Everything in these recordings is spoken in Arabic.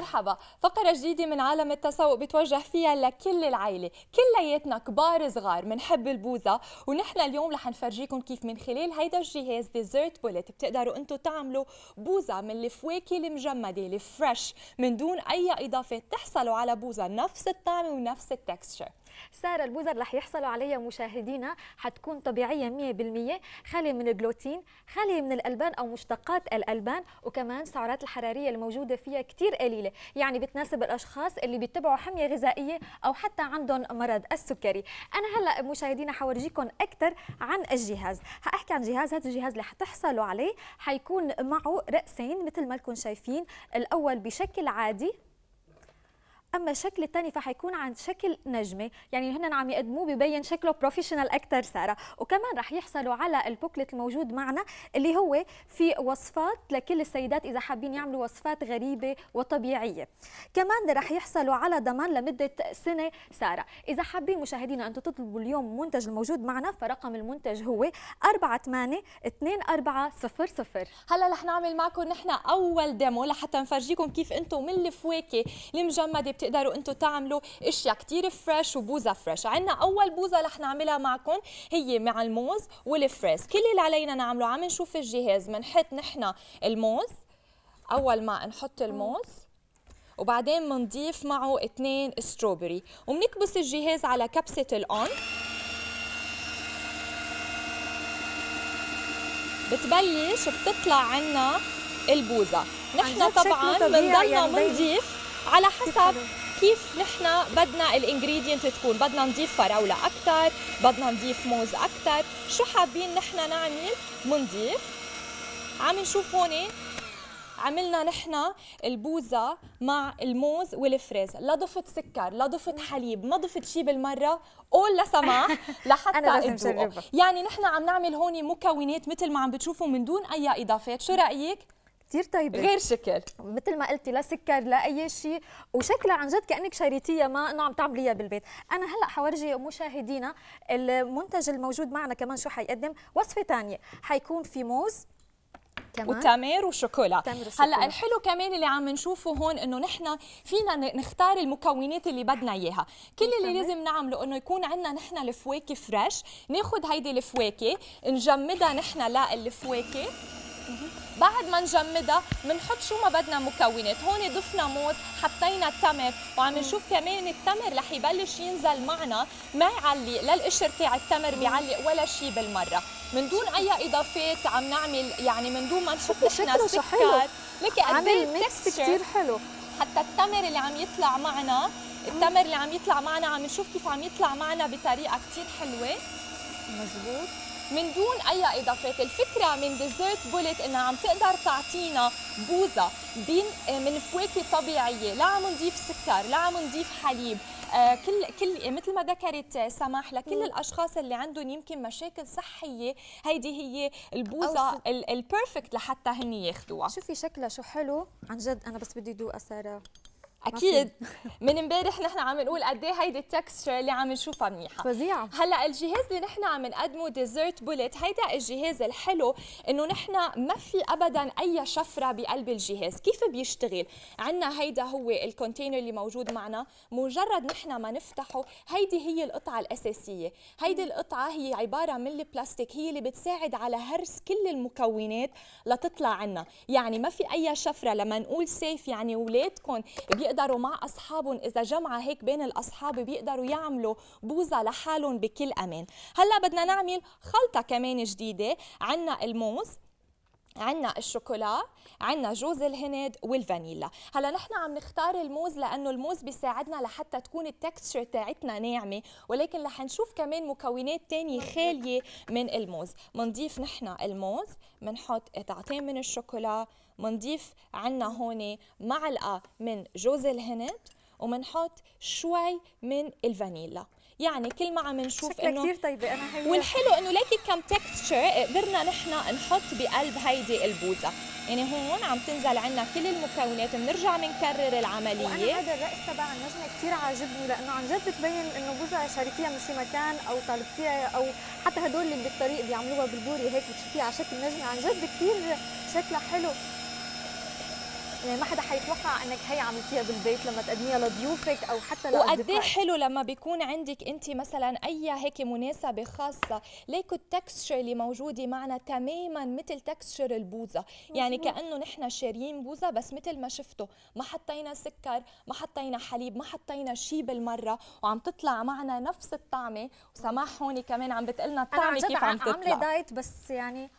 مرحبا. فقرة جديدة من عالم التسوق بتوجه فيها لكل العائلة. كلياتنا كبار صغار بنحب البوزة ونحن اليوم رح نفرجيكم كيف من خلال هيدا الجهاز Dessert Bullet بتقدروا أنتم تعملوا بوزة من الفواكه المجمدة ال fresh من دون أي إضافات. تحصلوا على بوزة نفس الطعم ونفس ال texture. ساره البوزة رح يحصلوا عليها مشاهدينا. حتكون طبيعية 100% خاليه من الجلوتين خاليه من الألبان أو مشتقات الألبان. وكمان السعرات الحرارية الموجودة فيها كثير قليلة. يعني بتناسب الأشخاص اللي بيتبعوا حمية غذائية أو حتى عندهم مرض السكري. أنا هلأ مشاهدينا حورجيكم أكثر عن الجهاز. حأحكي عن جهاز. هذا الجهاز اللي حتحصلوا عليه. حيكون معه رأسين مثل ما لكم شايفين. الأول بشكل عادي. أما الشكل الثاني فحيكون عن شكل نجمة. يعني هن عم يقدموه ببين شكله professional أكثر سارة. وكمان رح يحصلوا على ال booklet الموجود معنا اللي هو في وصفات لكل السيدات إذا حابين يعملوا وصفات غريبة وطبيعية. كمان رح يحصلوا على ضمان لمدة سنة سارة. إذا حابين مشاهدينا ان تطلبوا اليوم المنتج الموجود معنا فرقم المنتج هو 48 2400 هلا رح نعمل معكم نحن أول demo لحتى نفرجيكم كيف أنتم من الفواكه المجمدة. بتقدروا أنتم تعملوا اشياء كثير fresh وبوزة fresh عندنا أول بوزة رح نعملها معكم هي مع الموز والفريز كل اللي علينا نعمله عم نشوف الجهاز. بنحط نحن الموز. أول ما نحط الموز وبعدين بنضيف معه اثنين strawberry وبنكبس الجهاز على كبسة ال on بتبلش بتطلع عنا البوزة. نحن طبعا بنضلنا يعني بنضيف على حسب كيف نحن بدنا ال ingredient تكون. بدنا نضيف فراولة أكثر بدنا نضيف موز أكثر شو حابين نحن نعمل؟ بنضيف عم نشوف هون عملنا نحن البوزة مع الموز والفريز. لا ضفت سكر لا ضفت حليب ما ضفت شيء بالمرة. قول لسماح لحتى أنا لازم يعني نحن عم نعمل هون مكونات مثل ما عم بتشوفوا من دون أي إضافات. شو رأيك؟ كثير طيبة. غير شكل. مثل ما قلتي لا سكر لا أي شيء. وشكلها عن جد كأنك شريتيها ما انه عم تعمليها بالبيت. أنا هلأ حورجي مشاهدينا المنتج الموجود معنا كمان شو حيقدم؟ وصفة ثانية حيكون في موز كمان. وتمر وشوكولا. هلأ الحلو كمان اللي عم نشوفه هون إنه نحن فينا نختار المكونات اللي بدنا إياها. كل اللي لازم نعمله إنه يكون عندنا نحن الفواكه فريش ناخذ هيدي الفواكه نجمدها نحن للفواكه بعد ما نجمدها بنحط شو ما بدنا مكونات. هون ضفنا موز حطينا التمر وعم نشوف كمان التمر رح يبلش ينزل معنا ما يعلق لا القشر تاع التمر بيعلق ولا شيء بالمرة. من دون أي إضافات عم نعمل يعني من دون ما نحط نحن سكر لك قد إيه كثير حلو. حتى التمر اللي عم يطلع معنا التمر اللي عم يطلع معنا عم نشوف كيف عم يطلع معنا بطريقة كثير حلوة. مزبوط. من دون أي اضافات الفكرة من ديزرت بولت إنها عم تقدر تعطينا بوزه بين من فواكه طبيعية. لا عم نضيف سكر لا عم نضيف حليب. آه كل كل مثل ما ذكرت سماح لكل الأشخاص اللي عندهم يمكن مشاكل صحية هيدي هي البوزه ال perfect لحتى هن ياخذوها شوفي شكلها شو حلو. عن جد أنا بس بدي ذوقها ساره أكيد. من امبارح نحن عم نقول قد إيه هيدي ال texture اللي عم نشوفها منيحة. فظيعه هلأ الجهاز اللي نحن عم نقدمه Dessert Bullet هيدا الجهاز الحلو إنه نحن ما في ابدا أي شفرة بقلب الجهاز. كيف بيشتغل؟ عندنا هيدا هو الكونتينر اللي موجود معنا. مجرد نحن ما نفتحه هيدي هي القطعة الأساسية. هيدي القطعة هي عبارة من البلاستيك هي اللي بتساعد على هرس كل المكونات لتطلع عنا. يعني ما في أي شفرة لما نقول سيف يعني اولادكم بيقدروا مع أصحابهم إذا جمعه هيك بين الأصحاب بيقدروا يعملوا بوزة لحالهم بكل أمان. هلأ بدنا نعمل خلطة كمان جديدة. عندنا الموز عنا الشوكولا عنا جوز الهند والفانيلا. هلأ نحن عم نختار الموز لأنه الموز بيساعدنا لحتى تكون التكستشر تاعتنا ناعمة ولكن رح نشوف كمان مكونات تانية خالية من الموز. بنضيف نحن الموز بنحط قطعتين من الشوكولا بنضيف عنا هون معلقة من جوز الهند وبنحط شوي من الفانيلا. يعني كل ما عم نشوف إنه كثير طيبة أنا هي والحلو إنه ليكي كم تكستشر قدرنا نحن نحط بقلب هيدي البوزة. يعني هون عم تنزل عنا كل المكونات بنرجع بنكرر العملية. وأنا هذا الرأس تبع النجمه كثير عاجبني لأنه عن جد بتبين إنه بوزة شاركتيها من شي مكان أو طالبتيها أو حتى هدول اللي بالطريق بيعملوها بالبوري هيك بتشوفيها على شكل نجمة. عن جد كثير شكلها حلو. ما حدا حيتوقع إنك هي عملتيها بالبيت لما تقدميها لضيوفك أو حتى وقد إيه حلو لما بيكون عندك أنت مثلا أي هيك مناسبة خاصة ليكو ال texture اللي موجودة معنا تماما مثل texture البوزه يعني كأنه نحن شاريين بوزه بس مثل ما شفتوا. ما حطينا سكر ما حطينا حليب ما حطينا شيء بالمرة. وعم تطلع معنا نفس الطعمة. وسماح هون كمان عم بتقلنا الطعمة كيف عم تطلع عاملة diet بس يعني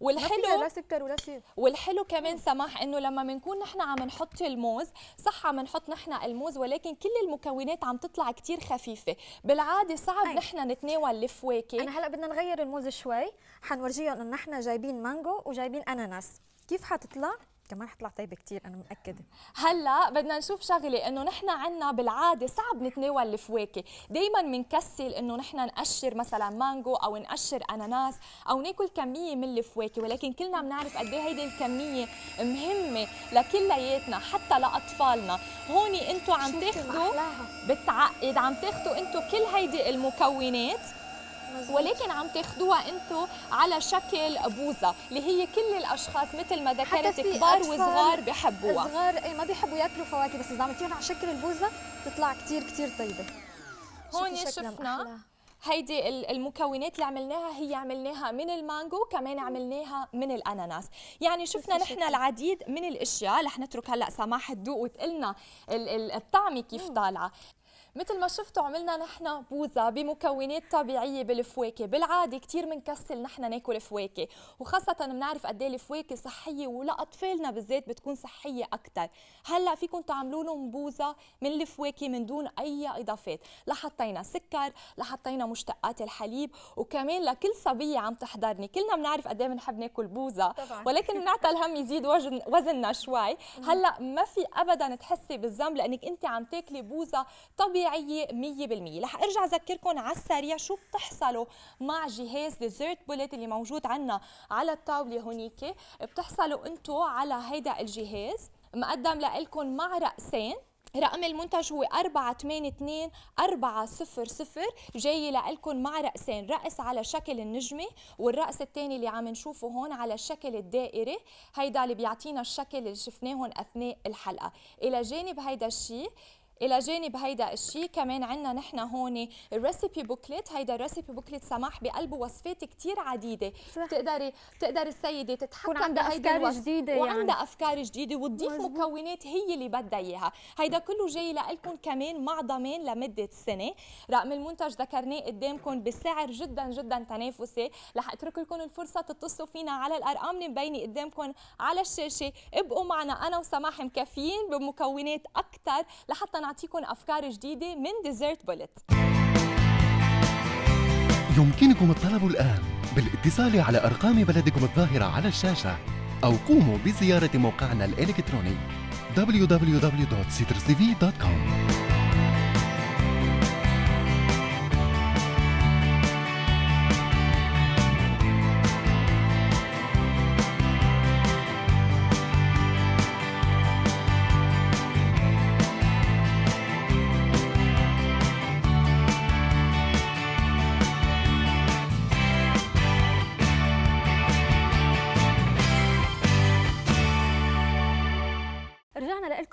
والحلو لا سكر ولا شيء. والحلو كمان سماح إنه لما بنكون نحن عم نحط الموز صح عم نحط نحن الموز ولكن كل المكونات عم تطلع كثير خفيفة. بالعادة صعب أي. نحن نتناول الفواكه. أنا هلأ بدنا نغير الموز شوي. حنورجيهم إنه نحن جايبين مانجو وجايبين أناناس. كيف حتطلع؟ كمان حطلع طيبة كثير أنا متأكدة. هلا بدنا نشوف شغلة إنه نحن عنا بالعادة صعب نتناول الفواكه. دائما بنكسل إنه نحن نقشر مثلا مانجو أو نقشر أناناس أو ناكل كمية من الفواكه ولكن كلنا بنعرف قد إيه هيدي الكمية مهمة لكلياتنا حتى لأطفالنا. هون أنتم عم تاخذوا بتعقد عم تاخذوا أنتم كل هيدي المكونات ولكن عم تاخذوها أنتم على شكل بوزة اللي هي كل الأشخاص مثل ما ذكرت كبار وصغار بحبوها. صغار إيه ما بيحبوا يأكلوا فواكه بس إذا عملتيهم على شكل البوزة بتطلع كثير كثير طيبة. هون شفنا هيدي المكونات اللي عملناها هي عملناها من المانجو كمان عملناها من الأناناس. يعني شفنا نحن العديد من الأشياء رح نترك هلا سماح تدوق وتقلنا الطعمه كيف طالعة. مثل ما شفتوا عملنا نحن بوزة بمكونات طبيعية بالفواكه. بالعادة كثير بنكسل نحن ناكل فواكه وخاصة بنعرف قد إيه الفواكه صحية ولأطفالنا بالذات بتكون صحية أكثر هلأ فيكم تعملوا لهم بوزة من الفواكه من دون أي إضافات. لا حطينا سكر لا حطينا مشتقات الحليب وكمان لكل صبية عم تحضرني. كلنا بنعرف قد إيه بنحب ناكل بوزة طبعا. ولكن بنعطى الهم يزيد وزن وزننا شوي. هلأ ما في أبدا تحسي بالذنب لأنك أنت عم تاكلي بوزة طبيعية طبيعية 100% رح أرجع اذكركم على السريع شو بتحصلوا مع جهاز ديزرت بوليت اللي موجود عندنا على الطاولة هونيك. بتحصلوا أنتم على هيدا الجهاز. مقدم لكم مع رأسين. رقم المنتج هو 482 400 جاي لكم مع رأسين. رأس على شكل النجمة والرأس الثاني اللي عم نشوفه هون على الشكل الدائري. هيدا اللي بيعطينا الشكل اللي شفناه هون أثناء الحلقة. إلى جانب هيدا الشيء إلى جانب هيدا الشيء. كمان عندنا نحن هون الريسيبي بوكلت هيدا الريسيبي بوكلت سماح بقلبه وصفات كثير عديدة. صح. بتقدري بتقدر السيدة تتحكم بهيدا أفكار جديدة يعني. وعندها أفكار جديدة. وتضيف. مكونات هي اللي بدها إياها. هيدا كله جاي لكم كمان مع ضمان لمدة سنة. رقم المنتج ذكرناه قدامكم بسعر جدا جدا تنافسي. رح أترك لكم الفرصة تتصلوا فينا على الأرقام اللي مبينه قدامكم على الشاشة. ابقوا معنا أنا وسماح مكفيين بمكونات أكثر لحتى نعطيكم أفكار جديدة من ديزرت بولت. يمكنكم الطلب الآن بالاتصال على أرقام بلدكم الظاهرة على الشاشة أو قوموا بزيارة موقعنا الإلكتروني www.citrustv.com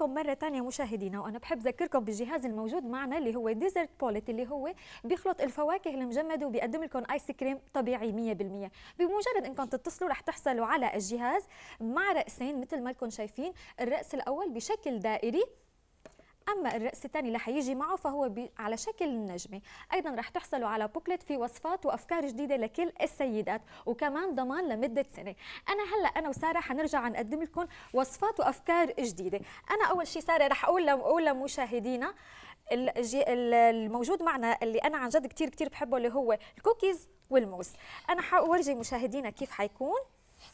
لكم مرة ثانية مشاهدينا وأنا بحب أذكركم بالجهاز الموجود معنا اللي هو Dessert Bullet اللي هو بيخلط الفواكه المجمدة وبيقدم لكم آيس كريم طبيعي 100% بمجرد إنكم تتصلوا رح تحصلوا على الجهاز مع رأسين مثل ما لكم شايفين. الرأس الأول بشكل دائري أما الرأس الثاني اللي حيجي معه فهو على شكل النجمه أيضا رح تحصلوا على booklet في وصفات وأفكار جديدة لكل السيدات وكمان ضمان لمدة سنة. أنا هلأ أنا وسارة حنرجع نقدم لكم وصفات وأفكار جديدة. أنا أول شيء سارة رح أقول أقول لمشاهدينا الموجود معنا اللي أنا عن جد كثير كثير بحبه اللي هو الكوكيز والموز. أنا حورجي مشاهدينا كيف حيكون.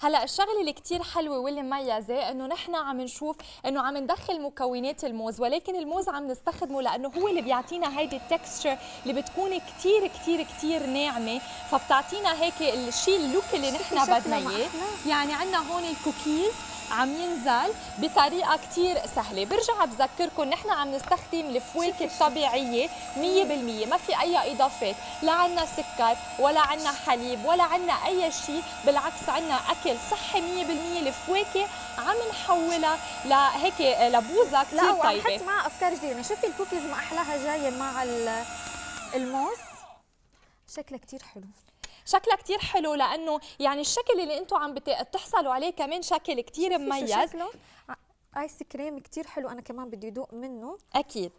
هلا الشغلة اللي كثير حلوة واللي مميزة إنه نحن عم نشوف إنه عم ندخل مكونات الموز ولكن الموز عم نستخدمه لأنه هو اللي بيعطينا هيدي التكستشر اللي بتكون كثير كثير كثير ناعمة فبتعطينا هيك الشيء ال look اللي نحن بدنا إياه. يعني عندنا هون الكوكيز عم ينزل بطريقة كثير سهلة. برجع بذكركم نحن عم نستخدم الفواكه الطبيعية 100% ما في أي إضافات. لا عنا سكر ولا عنا حليب ولا عنا أي شيء بالعكس عنا أكل صحي 100% الفواكه عم نحولها لهيك لبوزة كثير لا طيبة. لا مع أفكار جديدة. يعني شوفي الكوكيز ما أحلاها جاية مع الموز؟ شكلها كثير حلو. شكلها كثير حلو لأنه يعني الشكل اللي أنتم عم بتحصلوا عليه كمان شكل كثير مميز. شكله؟ آيس كريم كثير حلو أنا كمان بدي أدوق منه. أكيد.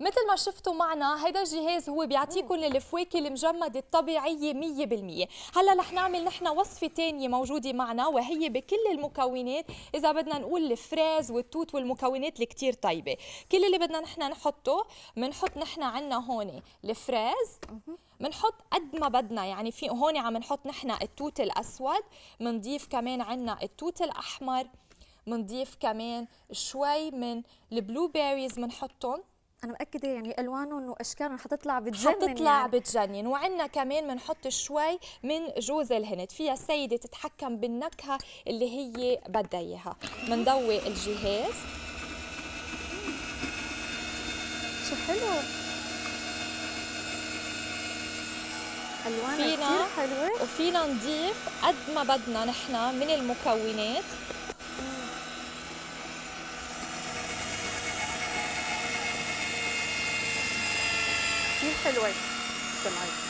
مثل ما شفتوا معنا هيدا الجهاز هو بيعطيكم الفواكه المجمدة الطبيعية 100% هلأ رح نعمل نحن وصفة ثانية موجودة معنا وهي بكل المكونات إذا بدنا نقول الفريز والتوت والمكونات الكثير طيبة. كل اللي بدنا نحن نحطه بنحط نحن عنا هون الفريز بنحط قد ما بدنا. يعني في هون عم نحط نحن التوت الأسود بنضيف كمان عنا التوت الأحمر بنضيف كمان شوي من ال blueberries بنحطهم أنا مأكدة يعني ألوانهم وأشكالهم حتطلع بتجنن حتطلع يعني. بتجنن. وعندنا كمان بنحط شوي من جوز الهند. فيها السيده تتحكم بالنكهة اللي هي بدها إياها. بنضوي الجهاز. شو حلو. كثير حلوة. وفينا نضيف قد ما بدنا نحن من المكونات. كثير حلوة. طلعت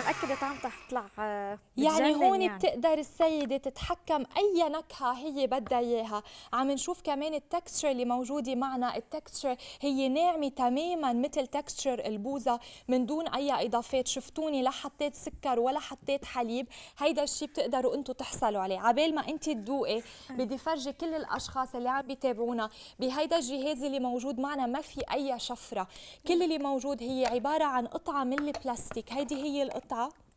أنا مأكده طعم تطلع آه، يعني هون يعني. بتقدر السيدة تتحكم أي نكهة هي بدها إياها. عم نشوف كمان ال texture اللي موجودة معنا. ال texture هي ناعمة تماما مثل texture البوزه من دون أي إضافات. شفتوني؟ لا حطيت سكر ولا حطيت حليب. هيدا الشيء بتقدروا أنتم تحصلوا عليه. عبال ما انت تذوقي بدي فرجي كل الأشخاص اللي عم بيتابعونا. بهيدا الجهاز اللي موجود معنا ما في أي شفرة. كل اللي موجود هي عبارة عن قطعة من البلاستيك. هيدي هي القطعة القطعه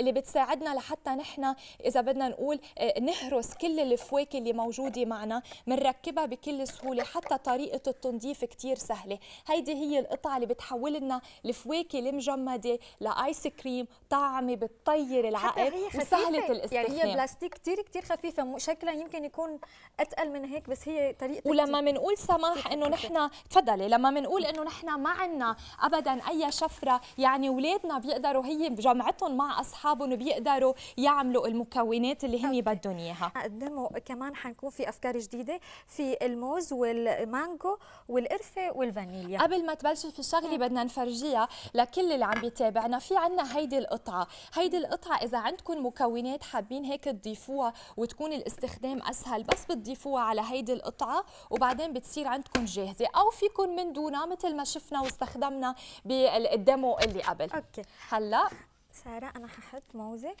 اللي بتساعدنا لحتى نحن إذا بدنا نقول آه، نهرس كل الفواكه اللي موجودة معنا بنركبها بكل سهولة حتى طريقة التنظيف كثير سهلة. هيدي هي القطعة اللي بتحول لنا الفواكه المجمدة لآيس كريم طعمة بتطير العقل وسهلة الاستخدام يعني هي بلاستيك كثير كثير خفيفة شكلها يمكن يكون أتقل من هيك بس هي طريقة ولما بنقول سماح إنه نحن تفضلي لما بنقول إنه نحن ما عندنا ابدا أي شفرة يعني اولادنا بيقدروا هي بجمعتهم مع اصحاب اصحابهم بيقدروا يعملوا المكونات اللي هن بدهم إياها. قدموا كمان حنكون في أفكار جديدة في الموز والمانجو والقرفة والفانيليا. قبل ما تبلشي في شغله بدنا نفرجيها لكل اللي عم بيتابعنا. في عنا هيدي القطعة. هيدي القطعة إذا عندكم مكونات حابين هيك تضيفوها وتكون الاستخدام أسهل بس بتضيفوها على هيدي القطعة وبعدين بتصير عندكم جاهزة. أو فيكم من دونها مثل ما شفنا واستخدمنا بال demo اللي قبل. okay. هلأ سارة أنا ححط موزة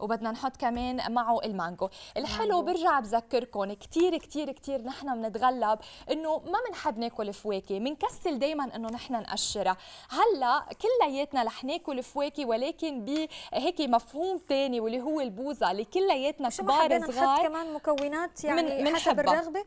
وبدنا نحط كمان معه المانجو. الحلو برجع بذكركم كثير كثير كثير نحن بنتغلب إنه ما بنحب ناكل فواكه بنكسل دائما إنه نحن نقشرها. هلأ كلياتنا رح ناكل فواكه ولكن بهيك مفهوم ثاني واللي هو البوزة اللي كلياتنا كبار صغار كمان مكونات يعني من حسب الرغبة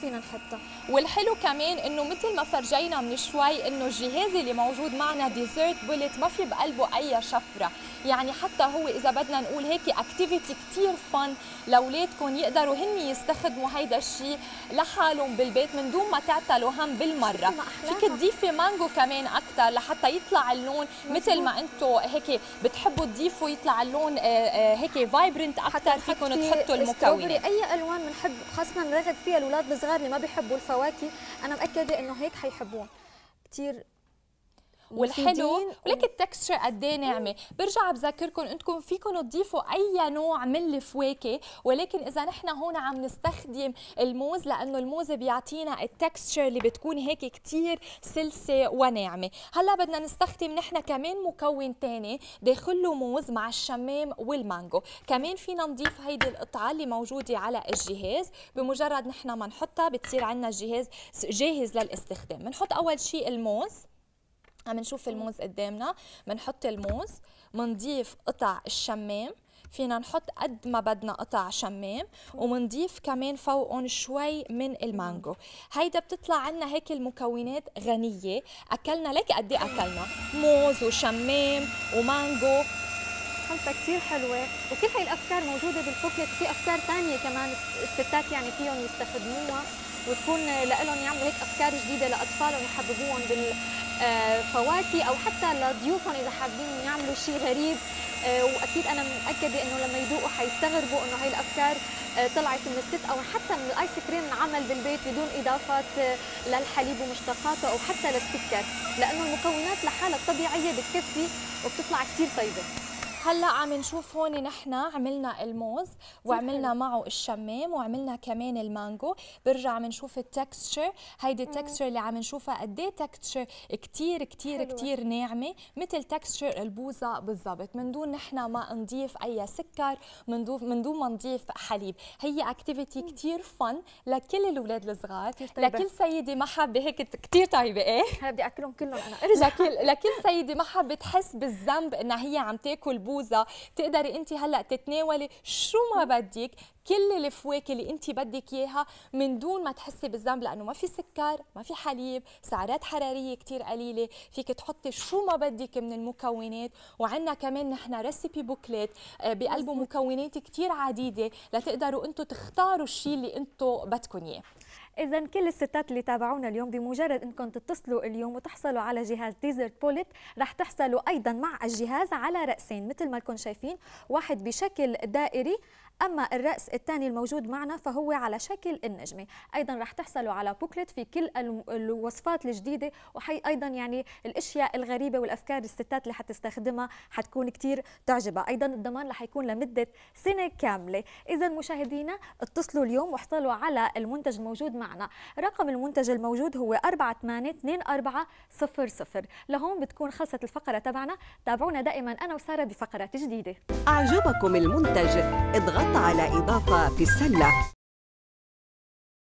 فينا نحطها. والحلو كمان إنه مثل ما فرجينا من شوي إنه الجهاز اللي موجود معنا Dessert Bullet ما في بقلبه أي شفرة. يعني حتى هو إذا بدنا نقول هيك activity كثير fun لأولادكم يقدروا هن يستخدموا هيدا الشيء لحالهم بالبيت من دون ما تعتلوا هم بالمرة. فيك تضيفي مانجو كمان أكثر لحتى يطلع اللون مثل ما أنتم هيك بتحبوا تضيفوا يطلع اللون آه، آه، هيك vibrant أكثر فيكم تحطوا المكونات. أي ألوان بنحب خاصة نرغب فيها الأولاد الصغار اللي ما بيحبوا الفواكه أنا مأكده إنه هيك حيحبوها. كثير والحلو ولك ال texture قد إيه ناعمة؟ برجع بذكركم إنكم فيكم تضيفوا أي نوع من الفواكه ولكن إذا نحن هون عم نستخدم الموز لأنه الموز بيعطينا ال texture اللي بتكون هيك كثير سلسة وناعمة. هلأ بدنا نستخدم نحن كمان مكون ثاني داخله موز مع الشمام والمانجو. كمان فينا نضيف هيدي القطعة اللي موجودة على الجهاز. بمجرد نحن ما نحطها بتصير عندنا الجهاز جاهز للاستخدام. بنحط أول شيء الموز. عم نشوف الموز قدامنا بنحط الموز بنضيف قطع الشمام فينا نحط قد ما بدنا قطع شمام ومنضيف كمان فوقهم شوي من المانجو. هيدا بتطلع عنا هيك المكونات غنية. أكلنا لك قد إيه أكلنا؟ موز وشمام ومانجو. خلطة كثير حلوة. وكل هاي الأفكار موجودة بالبوكلت وفي أفكار ثانية كمان الستات يعني فيهم يستخدموها وتكون لهم يعملوا هيك أفكار جديدة لأطفالهم يحببوهم بالفواكه أو حتى لضيوفهم إذا حابين يعملوا شيء غريب آه، وأكيد أنا متأكدة إنه لما يذوقوا حيستغربوا إنه هاي الأفكار آه، طلعت من الست أو حتى من الآيس كريم انعمل بالبيت بدون إضافات آه، للحليب ومشتقاته أو حتى للسكر لأنه المكونات لحالها الطبيعية بتكفي وبتطلع كثير طيبة. هلأ عم نشوف هون نحن عملنا الموز وعملنا معه الشمام وعملنا كمان المانجو. برجع عم نشوف ال texture. هيدي ال texture اللي عم نشوفها قد إيه texture كثير كثير كثير ناعمة مثل texture البوظه بالضبط. من دون نحن ما نضيف أي سكر من دون من دون ما نضيف حليب. هي activity كثير fun لكل الأولاد الصغار. لكل سيده ما حابة هيك كثير طيبة إيه؟ هلا بدي أكلهم كلهم أنا. أرجع. لكل لكل سيده ما حابة تحس بالذنب إنها هي عم تاكل بوظه بوزه تقدري انت هلأ تتناولي شو ما بدك كل الفواكه اللي انت بدك إياها من دون ما تحسي بالذنب لأنه ما في سكر ما في حليب سعرات حرارية كثير قليلة. فيك تحطي شو ما بدك من المكونات. وعندنا كمان نحن recipe booklet بقلبه مكونات كثير عديدة لتقدروا أنتم تختاروا الشيء اللي أنتم بدكم إياه. إذا كل الستات اللي تابعونا اليوم بمجرد إنكم تتصلوا اليوم وتحصلوا على جهاز Dessert Bullet رح تحصلوا أيضا مع الجهاز على رأسين مثل ما لكم شايفين واحد بشكل دائري. أما الرأس الثاني الموجود معنا فهو على شكل النجمة أيضا رح تحصلوا على booklet في كل الوصفات الجديدة وحي أيضا يعني الأشياء الغريبة والأفكار الستات اللي حتستخدمها حتكون كتير تعجبها. أيضا الضمان رح يكون لمدة سنة كاملة. إذا مشاهدينا اتصلوا اليوم واحصلوا على المنتج الموجود معنا. رقم المنتج الموجود هو 482400 لهون بتكون خلصت الفقرة تبعنا. تابعونا دائما أنا وسارة بفقرات جديدة. أعجبكم المنتج؟ على إضافة في السلة.